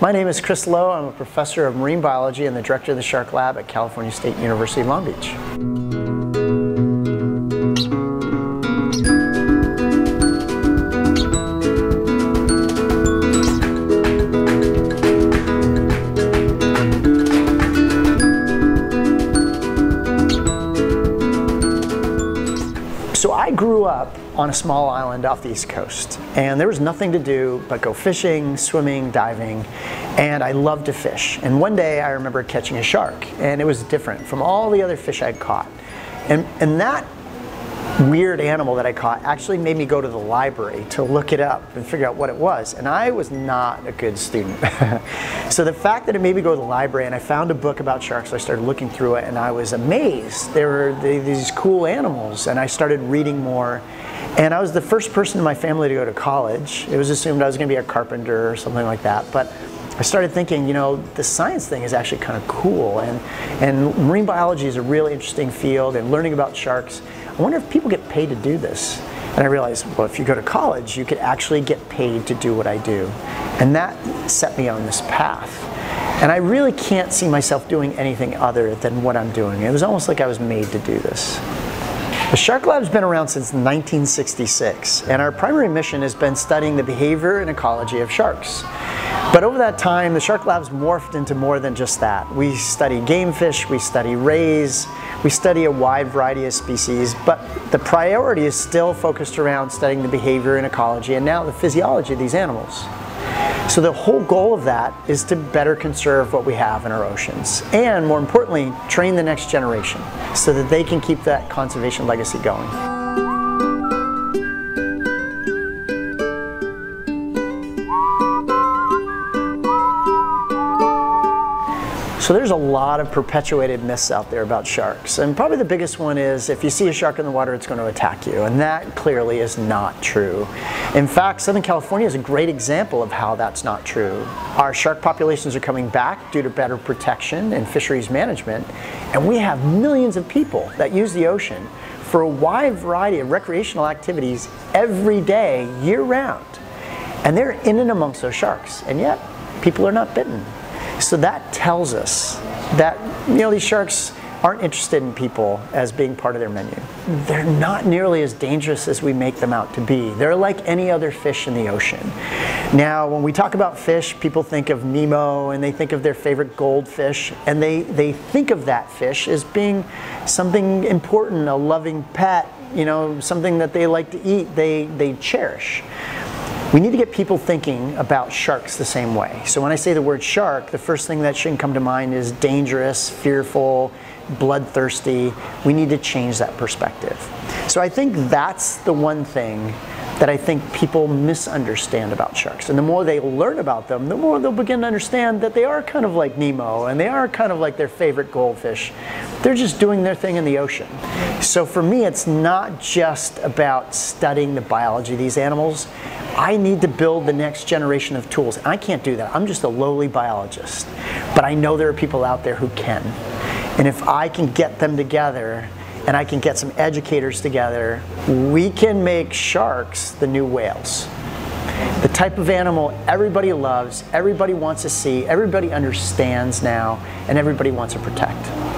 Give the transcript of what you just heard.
My name is Chris Lowe. I'm a professor of marine biology and the director of the Shark Lab at California State University Long Beach. Grew up on a small island off the East Coast, and there was nothing to do but go fishing, swimming, diving, and I loved to fish. And one day I remember catching a shark, and it was different from all the other fish I'd caught. And, and that weird animal that I caught actually made me go to the library to look it up and figure out what it was. And I was not a good student. so the fact that it made me go to the library and I found a book about sharks, I started looking through it and I was amazed. There were these cool animals and I started reading more. And I was the first person in my family to go to college. It was assumed I was going to be a carpenter or something like that. But I started thinking, you know, the science thing is actually kind of cool, and, and marine biology is a really interesting field, and learning about sharks. I wonder if people get paid to do this. And I realized, well, if you go to college, you could actually get paid to do what I do. And that set me on this path. And I really can't see myself doing anything other than what I'm doing. It was almost like I was made to do this. The Shark Lab's been around since 1966, and our primary mission has been studying the behavior and ecology of sharks. But over that time, the Shark Lab's morphed into more than just that. We study game fish, we study rays, we study a wide variety of species, but the priority is still focused around studying the behavior and ecology and now the physiology of these animals. So the whole goal of that is to better conserve what we have in our oceans and more importantly, train the next generation so that they can keep that conservation legacy going. So there's a lot of perpetuated myths out there about sharks. And probably the biggest one is if you see a shark in the water, it's going to attack you. And that clearly is not true. In fact, Southern California is a great example of how that's not true. Our shark populations are coming back due to better protection and fisheries management. And we have millions of people that use the ocean for a wide variety of recreational activities every day, year round. And they're in and amongst those sharks. And yet, people are not bitten. So that tells us that you know these sharks aren't interested in people as being part of their menu. They're not nearly as dangerous as we make them out to be. They're like any other fish in the ocean. Now, when we talk about fish, people think of Nemo and they think of their favorite goldfish, and they, they think of that fish as being something important, a loving pet, you know, something that they like to eat, they, they cherish. We need to get people thinking about sharks the same way. So when I say the word shark, the first thing that shouldn't come to mind is dangerous, fearful, bloodthirsty. We need to change that perspective. So I think that's the one thing that I think people misunderstand about sharks. And the more they learn about them, the more they'll begin to understand that they are kind of like Nemo and they are kind of like their favorite goldfish. They're just doing their thing in the ocean. So for me, it's not just about studying the biology of these animals. I need to build the next generation of tools. And I can't do that. I'm just a lowly biologist. But I know there are people out there who can. And if I can get them together and I can get some educators together, we can make sharks the new whales. The type of animal everybody loves, everybody wants to see, everybody understands now, and everybody wants to protect.